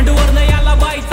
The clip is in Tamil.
Underwater, they all like bites.